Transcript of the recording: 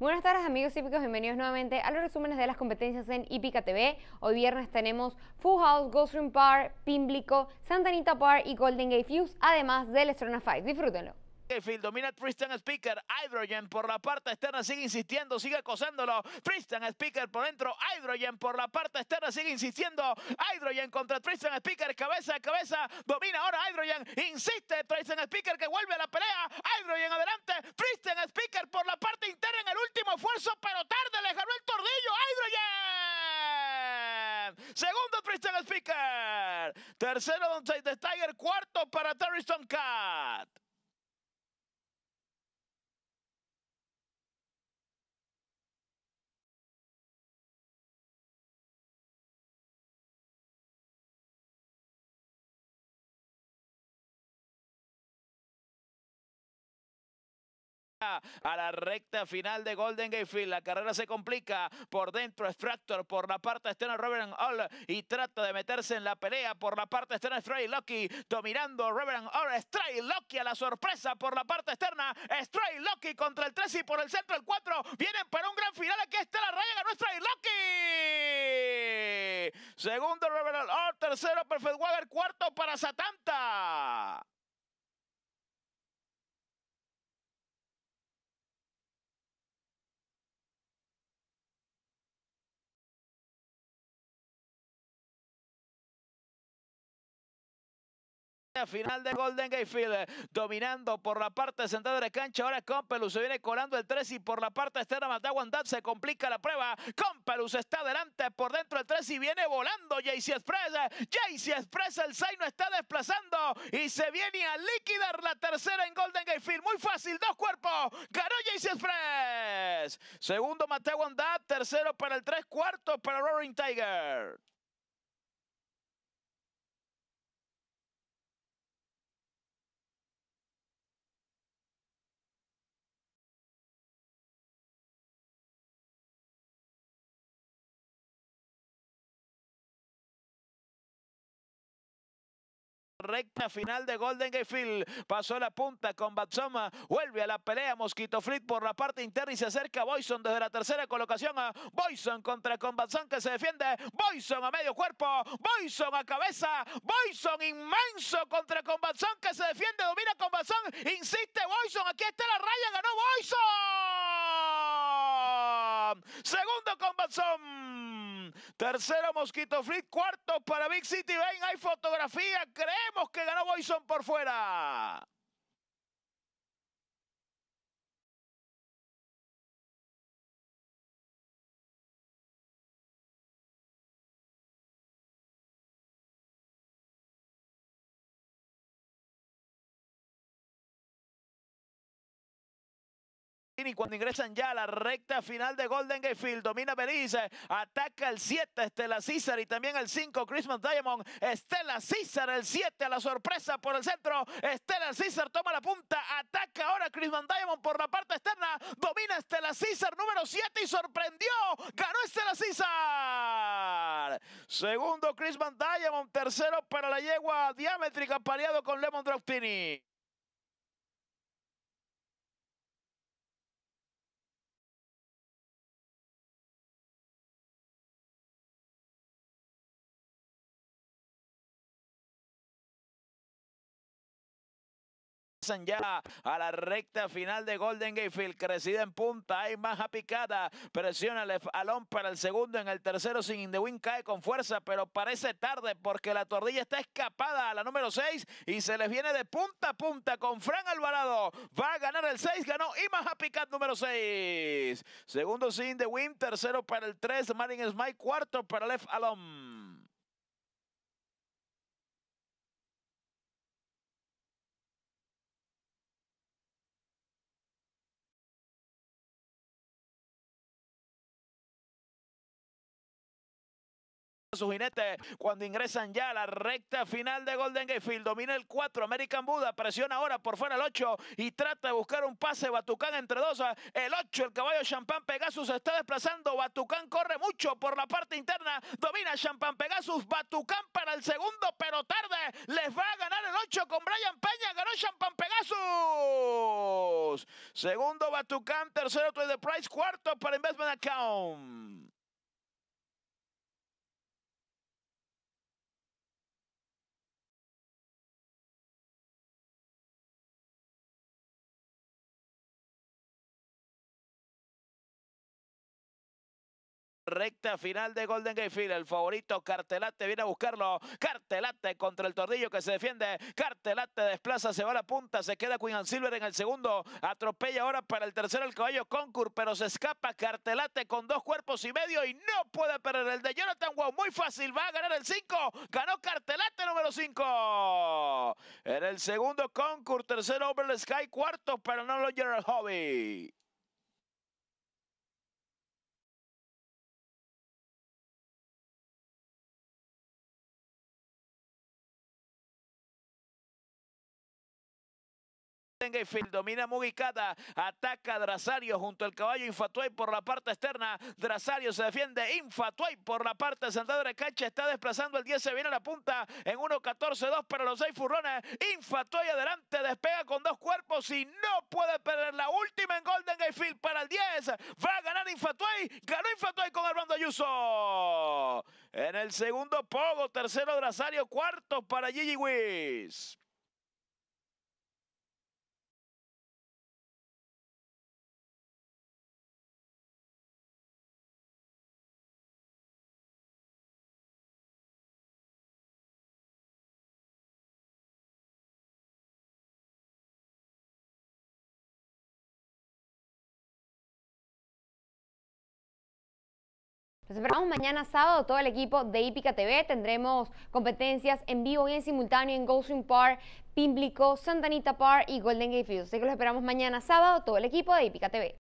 Buenas tardes amigos hípicos, bienvenidos nuevamente a los resúmenes de las competencias en Hípica TV. Hoy viernes tenemos Full House, Ghost Park, Pimblico, Santa Anita Park y Golden Gate Fuse, además del Estrona 5. Disfrútenlo. Domina Tristan Speaker, Hydrogen por la parte externa sigue insistiendo, sigue acosándolo. Tristan Speaker por dentro, Hydrogen por la parte externa sigue insistiendo. Hydrogen contra Tristan Speaker, cabeza a cabeza, domina ahora Hydrogen, insiste Tristan Speaker que vuelve a la pelea. Hydrogen adelante, Tristan Speaker por la parte interna en el último esfuerzo, pero tarde le ganó el tordillo. Hydrogen. Segundo Tristan Speaker. Tercero Don Tiger, cuarto para Terry Cat. A la recta final de Golden Gate Field. La carrera se complica por dentro. Extractor por la parte externa. Reverend All y trata de meterse en la pelea por la parte externa. Stray Lucky dominando Reverend All. Stray Lucky a la sorpresa por la parte externa. Stray Lucky contra el 3 y por el centro el 4. Vienen para un gran final. Aquí está la raya. Ganó Stray Lucky. Segundo Reverend All. Tercero Perfect Wager. Cuarto para Satanta. Final de Golden Gate Field, dominando por la parte central de la cancha. Ahora Compelus se viene colando el 3 y por la parte externa Matawandad se complica la prueba. Compelus está adelante por dentro el 3 y viene volando JC Express. JC Express el 6 no está desplazando y se viene a liquidar la tercera en Golden Gate Field. Muy fácil, dos cuerpos. Ganó JC Express. Segundo Matawandad, tercero para el 3, cuarto para Roaring Tiger. Recta final de Golden Gate. Pasó la punta con Batsoma. Vuelve a la pelea Mosquito Fleet por la parte interna y se acerca Boyson desde la tercera colocación. a Boyson contra Combatson que se defiende. Boyson a medio cuerpo. Boyson a cabeza. Boyson inmenso contra Combatson que se defiende. Domina Combatson. Insiste Boyson. Aquí está la raya. Ganó Boyson. Segundo Tercero Mosquito Fleet. Cuarto para Big City. Ven, hay fotografía. Creemos que ganó Boyson por fuera. Y cuando ingresan ya a la recta final de Golden Gate Field, domina Belize, ataca el 7 Estela César y también el 5 Christmas Diamond. Estela César el 7 a la sorpresa por el centro. Estela César toma la punta, ataca ahora Christmas Diamond por la parte externa. Domina Estela César número 7 y sorprendió. Ganó Estela César. Segundo Christmas Diamond, tercero para la yegua diamétrica pareado con Lemon Droftini. Ya a la recta final de Golden Gate Field, crecida en punta, hay más picada, presiona el alón para el segundo, en el tercero sin Indewin cae con fuerza, pero parece tarde porque la tordilla está escapada a la número 6 y se les viene de punta a punta con Fran Alvarado, va a ganar el 6, ganó Imaha Picat número 6, segundo sin Indewin, tercero para el 3, Marin Smite, cuarto para Left Alon. Su jinete cuando ingresan ya a la recta final de Golden Gate Field. Domina el 4, American Buda, presiona ahora por fuera el 8 y trata de buscar un pase. Batucán entre dos. El 8, el caballo Champán Pegasus está desplazando. Batucán corre mucho por la parte interna. Domina Champán Pegasus. Batucán para el segundo, pero tarde. Les va a ganar el 8 con Brian Peña. Ganó Champán Pegasus. Segundo Batucán. Tercero the Price. Cuarto para Investment Account. Recta final de Golden Gate Field. El favorito Cartelate viene a buscarlo. Cartelate contra el Tordillo que se defiende. Cartelate desplaza, se va a la punta. Se queda Queen Silver en el segundo. Atropella ahora para el tercero el caballo Concur, pero se escapa Cartelate con dos cuerpos y medio y no puede perder el de Jonathan Wow. Muy fácil, va a ganar el 5. Ganó Cartelate número 5. En el segundo Concur, tercero Over the Sky, cuarto para No General Hobby. Field domina Mugicata, ataca Drasario junto al caballo Infatuay por la parte externa. Drasario se defiende, Infatuay por la parte central de cancha, está desplazando el 10, se viene a la punta en 1-14-2 para los 6 furrones. Infatuay adelante, despega con dos cuerpos y no puede perder la última en Golden Gate Field para el 10. Va a ganar Infatuay, ganó Infatuay con Armando Ayuso. En el segundo Pogo, tercero Drasario, cuarto para Gigi Wiz. Nos esperamos mañana sábado, todo el equipo de Hípica TV. Tendremos competencias en vivo y en simultáneo en Goldstream Park, Pimblico, Santa Anita Park y Golden Gate Fields. Así que los esperamos mañana sábado, todo el equipo de Hípica TV.